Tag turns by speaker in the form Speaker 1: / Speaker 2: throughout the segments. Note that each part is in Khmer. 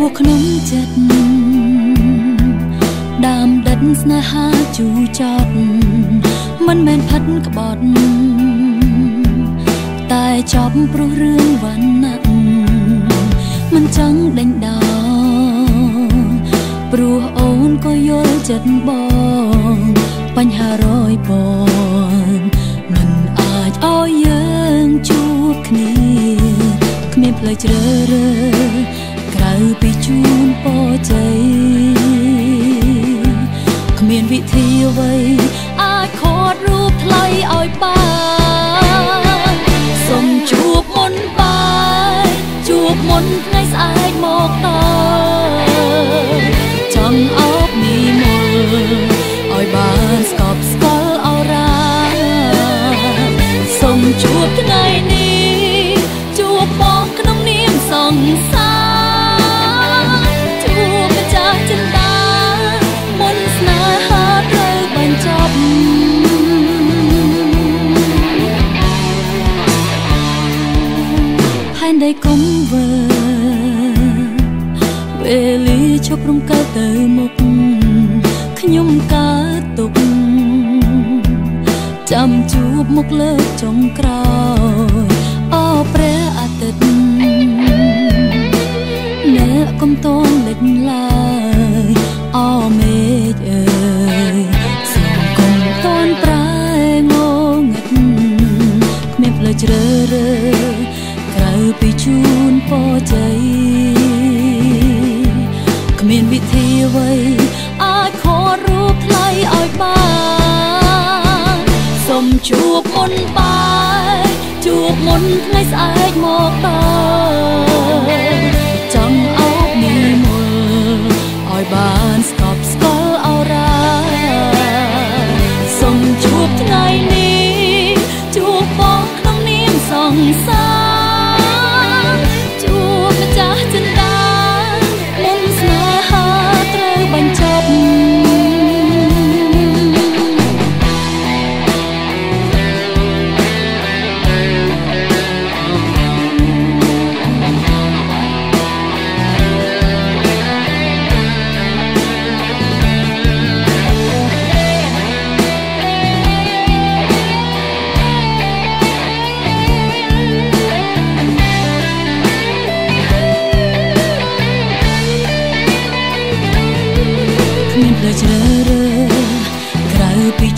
Speaker 1: បួក្នុងចិត្តដើមដិតស្នេហាជូចត់មិនមែនផិតក្បត់តែចប់ព្រោះរឿងវណ្ណៈមិនចង់ដេញដោព្រោះអូនក៏យល់ចិត្តបងបញ្ហារយពនមិនអាចឲ្យយើងជួបគ្នាគ្មានផ្លូវជ្រើរើក្រៅ ពីជូនពរជ័យគ្មានវិធីអ្វីអាចខត់រូបថ្លៃឲ្យបានសូមជួបមុនបាយជួបមុន ដៃគុំវើវេលាឈប់រំកើទៅមុខខ្ញុំកើតទុកចាំជួបមុខលើកចុងក្រោយ ពីជូនពរជ័យគ្មានវិធីអ្វីអាចខត់រូបថ្លៃឲ្យបានសូមជួបមុនបាយជួបមុនថ្ងៃស្អែកមកដល់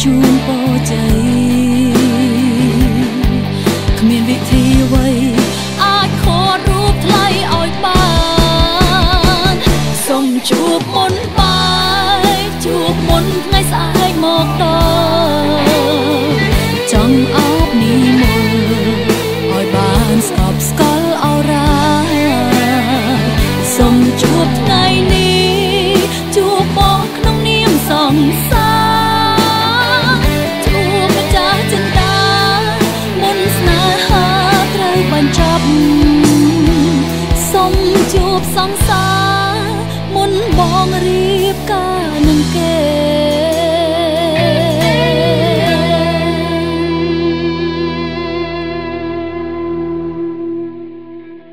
Speaker 1: ពីជូនពរជ័យ សងសាមុនបងរៀបការ